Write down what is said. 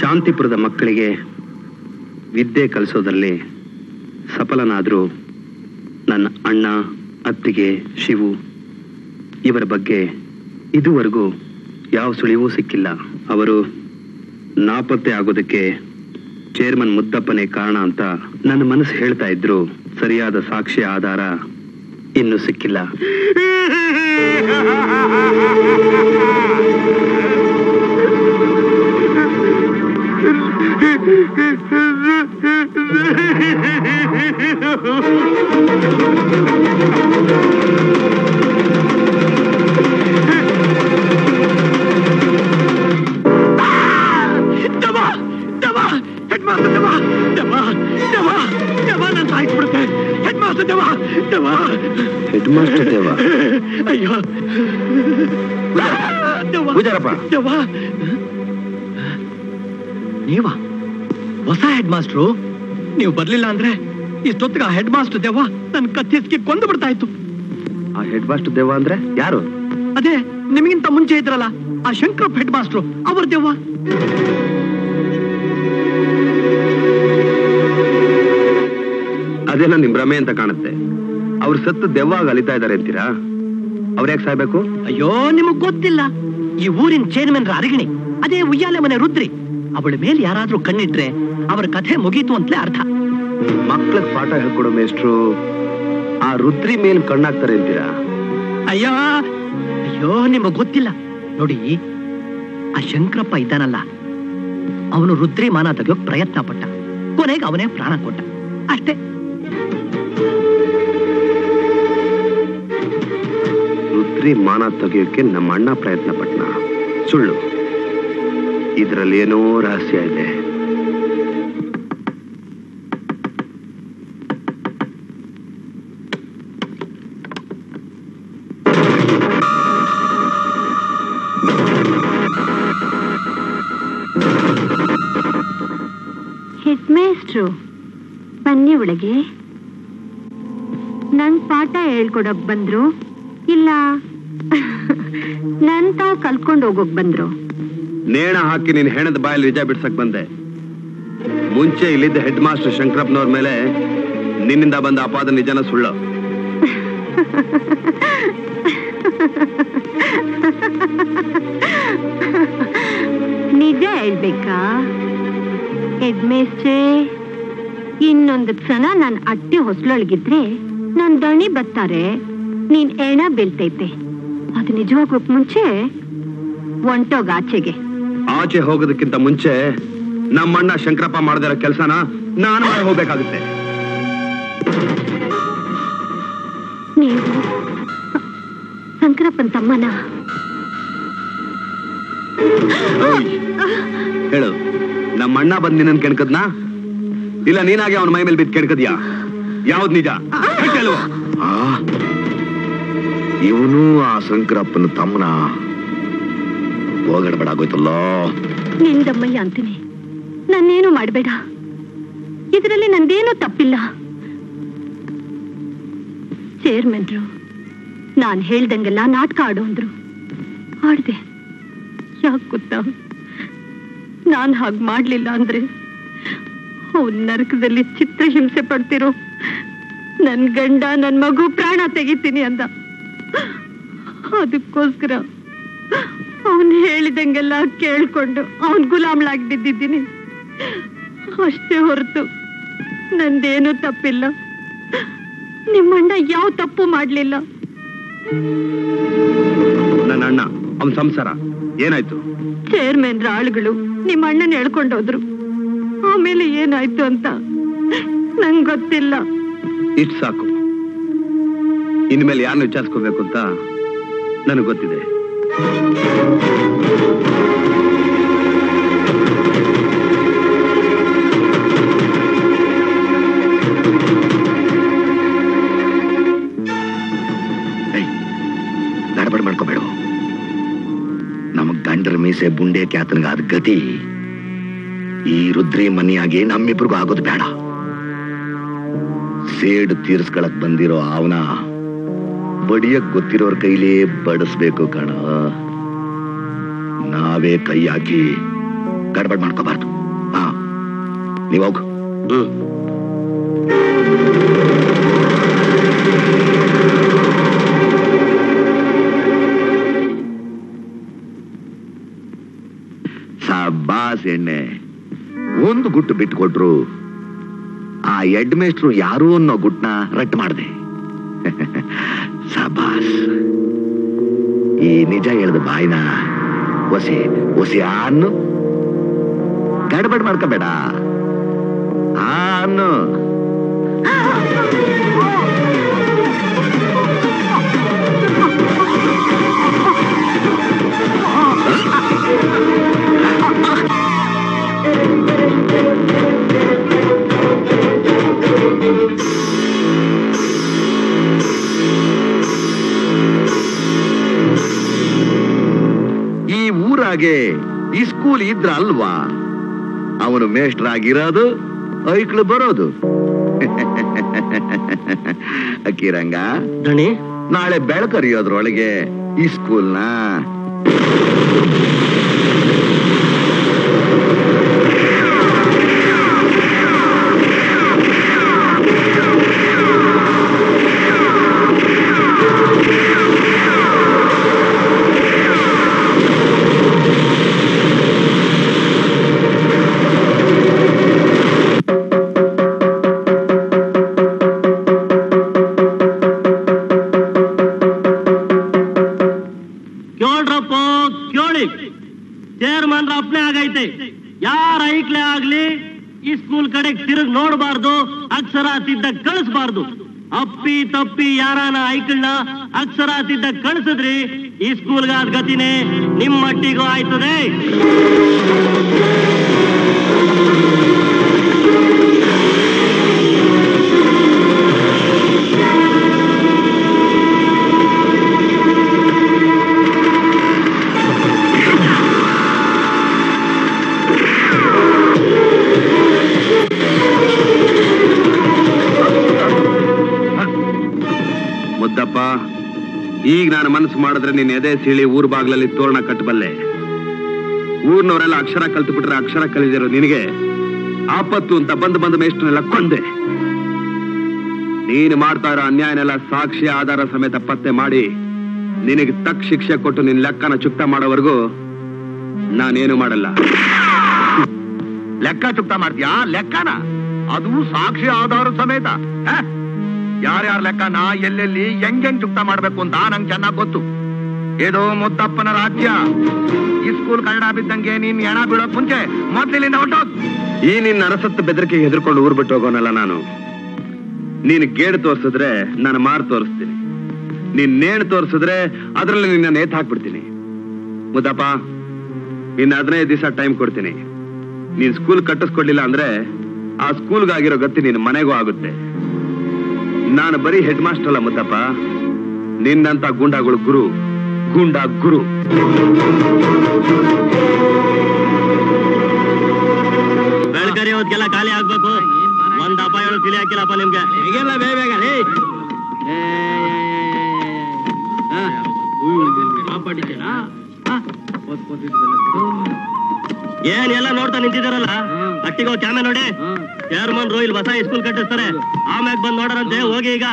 ಶಾಂತಿಪುರದ ಮಕ್ಕಳಿಗೆ ವಿದ್ಯೆ ಕಲಿಸೋದರಲ್ಲಿ ಸಫಲನಾದರೂ ನನ್ನ ಅಣ್ಣ, ಅತ್ತಿಗೆ, ಶಿವು ಇವರ ಬಗ್ಗೆ ಇದುವರೆಗೂ ಯಾವ ಸುಳಿವೂ ಸಿಕ್ಕಿಲ್ಲ. ಅವರು ನಾಪತ್ತೆ ಆಗೋದಕ್ಕೆ ಚೇರ್ಮನ್ ಮುದ್ದಪ್ಪನೇ ಕಾರಣ ಅಂತ ನನ್ನ ಮನಸ್ಸು ಹೇಳ್ತಾ ಇದ್ರು. ಸರಿಯಾದ ಸಾಕ್ಷಿ ಆಧಾರ ಇನ್ನೂ ಸಿಕ್ಕಿಲ್ಲ ಹೆಡ್ ಮಾಸ್ಟರ್ ದೇವ ದೇವ ದೇವ ದವ ನಾನು ಸಾಯಿಸ್ಬಿಡುತ್ತೆ ಹೆಡ್ ಮಾಸ್ಟರ್ ದೇವ ದವ ಹೆಡ್ ಮಾಸ್ಟರ್ ದೇವ ಅಯ್ಯೋ. ದೇವ ಪೂಜಾರಪ್ಪ. ದವ ನೀವ? ಹೊಸ ಹೆಡ್ ಮಾಸ್ಟ್ರು ನೀವು ಬರ್ಲಿಲ್ಲ ಅಂದ್ರೆ ಇಷ್ಟೊತ್ತಿಗೆ ಆ ಹೆಡ್ ಮಾಸ್ಟರ್ ದೇವ ನನ್ನ ಕತ್ತಿಸ್ಕಿ ಕೊಂದು ಬಿಡ್ತಾ ಇತ್ತು. ಆ ಹೆಡ್ ಮಾಸ್ಟರ್ ದೇವ ಅಂದ್ರೆ ಯಾರು? ಅದೇ ನಿಮಗಿಂತ ಮುಂಚೆ ಇದ್ರಲ್ಲ ಆ ಶಂಕರಪ್ಪ ಹೆಡ್ ಮಾಸ್ಟ್ರು ಅವ್ರ ದೇವ ಅದೇನೋ ನಿಮ್ ಭ್ರಮೆ ಅಂತ ಕಾಣುತ್ತೆ. ಅವ್ರು ಸತ್ತು ದೆವ್ವಾಗ ಅಲಿತಾ ಇದಾರೆ ಅಂತೀರಾ? ಅವ್ರ ಯಾಕೆ ಸಾಯ್ಬೇಕು? ಅಯ್ಯೋ ನಿಮಗ್ ಗೊತ್ತಿಲ್ಲ. ಈ ಊರಿನ ಚೇರ್ಮನ್ ಅರಗಿಣಿ ಅದೇ ಉಯ್ಯಾಲೆ ಮನೆ ರುದ್ರಿ. ಅವಳ ಮೇಲೆ ಯಾರಾದ್ರೂ ಕಣ್ಣಿಟ್ರೆ ಅವರ ಕಥೆ ಮುಗೀತು ಅಂತಲೇ ಅರ್ಥ. ಮಕ್ಳಗ್ ಪಾಠ ಹೇಳ್ಕೊಡೋ ಮೇಷ್ಟ್ರು ಆ ರುದ್ರಿ ಮೇಲ್ ಕಣ್ಣಾಗ್ತಾರೆ ಅಂತೀರಾ? ಅಯ್ಯೋ ಅಯ್ಯೋ ನಿಮಗ್ ಗೊತ್ತಿಲ್ಲ. ನೋಡಿ ಆ ಶಂಕರಪ್ಪ ಇದ್ದಾನಲ್ಲ ಅವನು ರುದ್ರಿ ಮಾನ ತೆಗೆಯೋಕ್ ಪ್ರಯತ್ನ ಪಟ್ಟ ಕೊನೆಗೆ ಅವನೇ ಪ್ರಾಣ ಕೊಟ್ಟ. ಅಷ್ಟೇ. ರುದ್ರಿ ಮಾನ ತೆಗೆಯೋಕೆ ನಮ್ಮ ಅಣ್ಣ ಪ್ರಯತ್ನ ಪಟ್ನ ಸುಳ್ಳು. ಇದರಲ್ಲಿ ಏನೋ ರಹಸ್ಯ ಇದೆ. ಹೆಡ್ಮೇಸ್ಟ್ರು ಬನ್ನಿ ಒಳಗೆ. ನಂಗೆ ಪಾಠ ಹೇಳ್ಕೊಡಕ್ ಬಂದ್ರು, ಇಲ್ಲ? ನನ್ ತಾವ್ ಕಲ್ಕೊಂಡ್ ಹೋಗೋಕ್ ಬಂದ್ರು. ನೇಣ ಹಾಕಿ ನಿನ್ ಹೆಣದ ಬಾಯಲ್ಲಿ ನಿಜ ಬಿಡ್ಸಕ್ ಬಂದೆ. ಮುಂಚೆ ಇಲ್ಲಿದ್ದ ಹೆಡ್ ಮಾಸ್ಟರ್ ಶಂಕರಪ್ಪನವ್ರ ಮೇಲೆ ನಿನ್ನಿಂದ ಬಂದ ಅಪಾದ ನಿಜನ ಸುಳ್ಳು. ನಿಜ ಹೇಳ್ಬೇಕಾ? ಹೆಡ್ ಮೇಸ್ಟ್ರೇ ಇನ್ನೊಂದು ಕ್ಷಣ ನಾನ್ ಅಟ್ಟಿ ಹೊಸಳೊಳಗಿದ್ರೆ ನನ್ ದಣಿ ಬತ್ತಾರೆ ನೀನ್ ಎಣ ಬೀಳ್ತೈತೆ. ಅದು ನಿಜವಾಗೋಕ್ ಮುಂಚೆ ಒಂಟೋಗ ಆಚೆಗೆ. ಆಚೆ ಹೋಗೋದಕ್ಕಿಂತ ಮುಂಚೆ ನಮ್ಮಣ್ಣ ಶಂಕರಪ್ಪ ಮಾಡದಿರೋ ಕೆಲಸನ ನಾನು ಮಾಡಿ ಹೋಗ್ಬೇಕಾಗುತ್ತೆ. ನೀವು ಶಂಕರಪ್ಪನ್ ತಮ್ಮನ? ಹೇಳು ನಮ್ಮಣ್ಣ ಬಂದ್ ನಿನ್ನ ಕೆಣ್ಕದ್ನಾ? ಇಲ್ಲ ನೀನಾಗೆ ಅವನ ಮೈ ಮೇಲೆ ಬಿದ್ದು ಕೆಣ್ಕದ್ಯಾ? ಯಾವ್ದು ನಿಜ? ಇವನು ಆ ಶಂಕರಪ್ಪನ ತಮ್ಮನ. ನಿನ್ ನಿಂದಮ್ಮಯ್ಯ ಅಂತೀನಿ. ನನ್ನೇನು ಮಾಡಬೇಡ. ಇದರಲ್ಲಿ ನಂದೇನೂ ತಪ್ಪಿಲ್ಲ. ಚೇರ್ಮನ್ರು, ನಾನ್ ಹೇಳ್ದಂಗೆಲ್ಲ ನಾಟಕ ಆಡು ಅಂದ್ರು ಆಡ್ದೆ. ಯಾಕೆ ಗೊತ್ತಾ? ನಾನ್ ಹಾಗೆ ಮಾಡ್ಲಿಲ್ಲ ಅಂದ್ರೆ ಓ ನರಕದಲ್ಲಿ ಚಿತ್ರ ಹಿಂಸೆ ಪಡ್ತಿರೋ ನನ್ ಗಂಡ ನನ್ ಮಗು ಪ್ರಾಣ ತೆಗಿತೀನಿ ಅಂದ. ಅದಕ್ಕೋಸ್ಕರ ಅವನ್ ಹೇಳಿದಂಗೆಲ್ಲ ಕೇಳ್ಕೊಂಡು ಅವನ್ ಗುಲಾಮ್ಲಾಗಿ ಬಿದ್ದಿದ್ದೀನಿ. ಅಷ್ಟೇ ಹೊರತು ನಂದೇನು ತಪ್ಪಿಲ್ಲ. ನಿಮ್ಮಣ್ಣ ಯಾವ ತಪ್ಪು ಮಾಡ್ಲಿಲ್ಲ? ನನ್ನ ಅಣ್ಣ ಅವನ್ ಸಂಸಾರ. ಏನಾಯ್ತು? ಚೇರ್ಮನ್ ಆಳುಗಳು ನಿಮ್ಮ ಅಣ್ಣನ ಹೇಳ್ಕೊಂಡೋದ್ರು ಆಮೇಲೆ ಏನಾಯ್ತು ಅಂತ ನಂಗ್ ಗೊತ್ತಿಲ್ಲ. ಇಷ್ಟು ಸಾಕು. ಇನ್ಮೇಲೆ ಯಾರನ್ನ ವಿಚಾರಿಸ್ಕೋಬೇಕು ಅಂತ ನನಗೆ ಗೊತ್ತಿದೆ. ಗಡಬಡ ಮಾಡ್ಕೋಬೇಡ. ನಮ್ ಗಂಡರ ಮೀಸೆ ಬುಂಡೆ ಕ್ಯಾತನಗಾದ ಗತಿ. ಈ ರುದ್ರಿ ಮನಿಯಾಗೆ ನಮ್ಮಿಬ್ರಿಗೂ ಆಗೋದು ಬೇಡ. ಸೇಡು ತೀರ್ಸ್ಕೊಳಕ್ ಬಂದಿರೋ ಅವನ ಬಡಿಯಕ್ ಗೊತ್ತಿರೋರ್ ಕೈಲೇ ಬಡಿಸ್ಬೇಕು ಕಣ. ನಾವೇ ಕೈ ಹಾಕಿ ಗಡ್ಬಡ್ ಮಾಡ್ಕೋಬಾರ್ದು. ಹಾ ನೀವ್ ಹೋಗು. ಸಬ್ಬಾಸ್ ಎಣ್ಣೆ. ಒಂದು ಗುಟ್ಟು ಬಿಟ್ಕೊಟ್ರು ಆ ಹೆಡ್ ಮೇಸ್ಟ್ರು ಯಾರು ಅನ್ನೋ ಗುಟ್ನ ರಟ್ ಮಾಡ್ದೆ. ಸಬಾಸ್ ಈ ನಿಜ ಹೇಳ್ದ ಬಾಯ್ನ ಒಸಿ ಒಸಿ ಅನ್ನು ಗಡ್ಬಡ್ ಮಾಡ್ಕೋಬೇಡ. ಆ ಅನ್ನು ಊರಾಗೆ ಈ ಸ್ಕೂಲ್ ಇದ್ರ ಅಲ್ವಾ? ಅವನು ಮೇಷ್ಟ್ರಾಗಿರೋದು ಐಕ್ಳು ಬರೋದು. ಅಕ್ಕಿರಂಗ ದಣಿ ನಾಳೆ ಬೆಳಕರಿಯೋದ್ರೊಳಗೆ ಈ ಸ್ಕೂಲ್ನ. ಚೇರ್ಮನ್ ಅಪ್ಪನೇ ಆಗೈತೆ. ಯಾರ ಐಕ್ಲೆ ಆಗ್ಲಿ, ಈ ಸ್ಕೂಲ್ ಕಡೆ ತಿರುಗ್ ನೋಡಬಾರ್ದು ಅಕ್ಷರ ತಿದ್ದ ಕಳಿಸ್ಬಾರ್ದು. ಅಪ್ಪಿ ತಪ್ಪಿ ಯಾರಾನ ಐಕಳ್ನ ಅಕ್ಷರ ತಿದ್ದ ಕಳಿಸಿದ್ರಿ, ಈ ಸ್ಕೂಲ್ಗಾದ ಗತಿನೇ ನಿಮ್ಮ ಮಟ್ಟಿಗೂ ಆಯ್ತದೆ. ನಾನು ಮನಸ್ಸು ಮಾಡಿದ್ರೆ ನೀನ್ ಎದೆ ಸೀಳಿ ಊರ್ ಬಾಗ್ಲಲ್ಲಿ ತೋರಣ ಕಟ್ಟಬಲ್ಲೆ ಊರ್ನವರೆಲ್ಲ ಅಕ್ಷರ ಕಲ್ತ್ಬಿಟ್ರೆ ಅಕ್ಷರ ಕಲಿದಿರೋ ನಿನಗೆ ಆಪತ್ತು ಅಂತ ಬಂದು ಬಂದ ಮೇಷ್ಟನೆಲ್ಲ ಕೊಂದೆ. ನೀನು ಮಾಡ್ತಾ ಇರೋ ಅನ್ಯಾಯನೆಲ್ಲ ಸಾಕ್ಷಿ ಆಧಾರ ಸಮೇತ ಪತ್ತೆ ಮಾಡಿ, ನಿನಗೆ ತಕ್ಕ ಶಿಕ್ಷೆ ಕೊಟ್ಟು ನಿನ್ ಲೆಕ್ಕನ ಚುಕ್ತ ಮಾಡೋವರೆಗೂ ನಾನೇನು ಮಾಡಲ್ಲ. ಲೆಕ್ಕ ಚುಕ್ತ ಮಾಡ್ತೀಯಾ? ಲೆಕ್ಕನ? ಅದು ಸಾಕ್ಷಿ ಆಧಾರ ಸಮೇತ. ಯಾರ್ಯಾರ ನಾ ಎಲ್ಲೆಲ್ಲಿ ಹೆಂಗೆಂಗ್ ಚುಕ್ತ ಮಾಡ್ಬೇಕು ಅಂತ ನಂಗ್ ಚೆನ್ನಾಗ್ ಗೊತ್ತು. ಇದು ಮುತ್ತಪ್ಪನ ರಾಜ್ಯ. ಈ ಸ್ಕೂಲ್ ಕನ್ನಡ ಬಿದ್ದಂಗೆ ನೀನ್ ಎಣ ಬೀಳೋಕ್ ಮುಂಚೆ ಮೊದ್ಲಿನಿಂದ ಹೊಟ್ಟೋಗ್ ಈ ನಿನ್ನ ಅರಸತ್ತು ಬೆದರಿಕೆ ಹೆದರ್ಕೊಂಡು ಊರ್ ಬಿಟ್ಟು ಹೋಗೋನಲ್ಲ ನಾನು. ನೀನ್ ಗೇಡು ತೋರ್ಸಿದ್ರೆ ನಾನು ಮಾರ್ ತೋರಿಸ್ತೀನಿ. ನೀನ್ ನೇಣು ತೋರಿಸಿದ್ರೆ ಅದ್ರಲ್ಲಿ ನಿನ್ನ ನೇತ್ ಹಾಕ್ಬಿಡ್ತೀನಿ. ಮುದ್ದಪ್ಪ ನಿನ್ನ ಹದಿನೈದು ದಿವಸ ಟೈಮ್ ಕೊಡ್ತೀನಿ. ನೀನ್ ಸ್ಕೂಲ್ ಕಟ್ಟಿಸ್ಕೊಡ್ಲಿಲ್ಲ ಅಂದ್ರೆ ಆ ಸ್ಕೂಲ್ಗಾಗಿರೋ ಗತಿ ನಿನ್ನ ಮನೆಗೂ ಆಗುತ್ತೆ. ನಾನು ಬರೀ ಹೆಡ್ ಮಾಸ್ಟರ್ ಅಲ್ಲ ಮುದ್ದಪ್ಪ ನಿನ್ನಂತ ಗುಂಡಾಗಳು ಗುರು ಗುಂಡಾ ಗುರು. ಬೆಳಗಾರಿ ಅವತ್ಗೆಲ್ಲ ಖಾಲಿ ಆಗ್ಬೇಕು. ಒಂದ್ ಅಪಾಯ ಹೇಳೋ ತಿಳಿ ಹಾಕಿಲ್ಲಪ್ಪ ನಿಮ್ಗೆ. ಏನ್ ಎಲ್ಲ ನೋಡ್ತಾ ನಿಂತಿದಾರಲ್ಲ ಅಟ್ಟಿಗೋ ಕ್ಯಾಮೆ ನೋಡಿ. ಚೇರ್ಮನ್ ರೋಹಿಲ್ ಹೊಸ ಸ್ಕೂಲ್ ಕಟ್ಟಿಸ್ತಾರೆ. ಆಮ್ಯಾಗ ಬಂದ್ ನೋಡರಂತೆ ಹೋಗಿ ಈಗ.